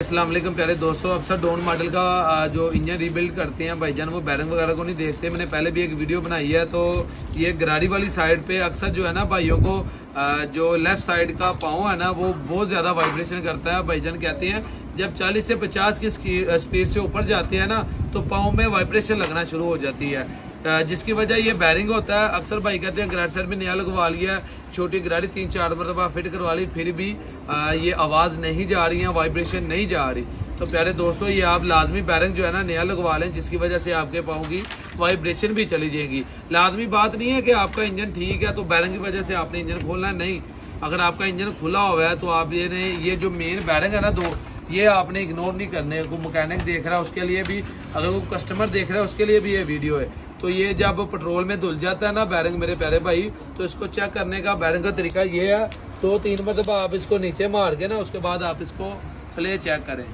वालेकुम प्यारे दोस्तों, अक्सर डोन मॉडल का जो इंजन रीबिल्ड करते हैं भाईजान, वो बैरंग वगैरह को नहीं देखते। मैंने पहले भी एक वीडियो बनाई है तो ये गरारी वाली साइड पे अक्सर जो है ना भाइयों को जो लेफ़्ट साइड का पाँव है ना, वो बहुत ज़्यादा वाइब्रेशन करता है। भाईजान कहते हैं, जब 40 से 50 की स्पीड से ऊपर जाते हैं ना तो पाँव में वाइब्रेशन लगना शुरू हो जाती है। जिसकी वजह ये बैरिंग होता है। अक्सर भाई कहते हैं ग्राड साइड में नया लगवा लिया, छोटी ग्राडी तीन चार मरतबा फिट करवा ली, फिर भी ये आवाज़ नहीं जा रही है वाइब्रेशन नहीं जा रही। तो प्यारे दोस्तों, ये आप लाजमी बैरिंग जो है ना, नया लगवा लें, जिसकी वजह से आपके पाँव की वाइब्रेशन भी चली जाएगी। लाजमी बात नहीं है कि आपका इंजन ठीक है तो बैरिंग की वजह से आपने इंजन खोलना नहीं, अगर आपका इंजन खुला हुआ है तो आप ये ने ये जो मेन बैरिंग है ना, दो, ये आपने इग्नोर नहीं करने। को मैकेनिक देख रहा है, उसके लिए भी, अगर वो कस्टमर देख रहा है, उसके लिए भी ये वीडियो है। तो ये जब पेट्रोल में धुल जाता है ना बैरिंग मेरे प्यारे भाई तो इसको चेक करने का बैरिंग का तरीका ये है, दो तीन मतलब आप इसको नीचे मार के ना, उसके बाद आप इसको प्ले चेक करें।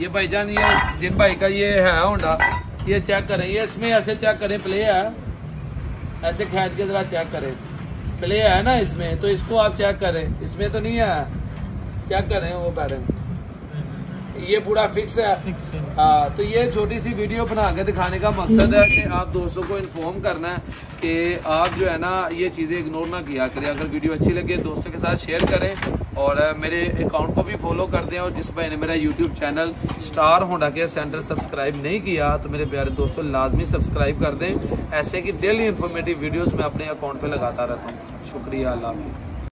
ये भाईजान ये जिन भाई का ये है होंडा, ये चेक करें। ये इसमें ऐसे चेक करें प्ले है। ऐसे खेच के जरा चेक करें। प्ले है ना इसमें तो इसको आप चेक करें। इसमें तो नहीं है। चेक करें वो बैरिंग। ये पूरा फिक्स है। हाँ। तो ये छोटी सी वीडियो बना के दिखाने का मकसद है कि आप दोस्तों को इन्फॉर्म करना है कि आप जो है ना ये चीज़ें इग्नोर ना किया करें। अगर वीडियो अच्छी लगे दोस्तों के साथ शेयर करें और मेरे अकाउंट को भी फॉलो कर दें और जिस भाई ने मेरा YouTube channel Star Honda care centre subscribe नहीं किया तो मेरे प्यारे दोस्तों लाजमी सब्सक्राइब कर दें। ऐसे की डेली इन्फॉर्मेटिव वीडियोज़ मैं अपने अकाउंट पर लगाता रहता हूँ। शुक्रिया अल्लाह